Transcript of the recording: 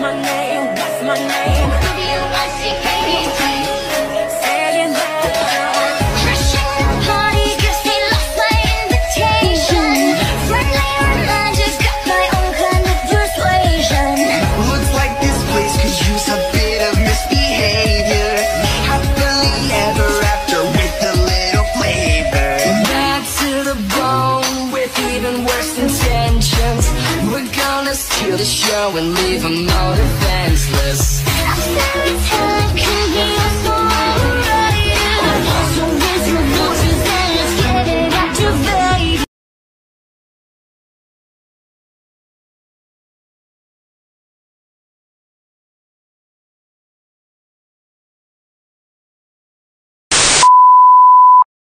my name, that's my name. Saying that Crashing the party 'cause they lost my invitation. Friendly romantic, got my own kind of persuasion. Looks like this place could use a We're gonna the show and leave them all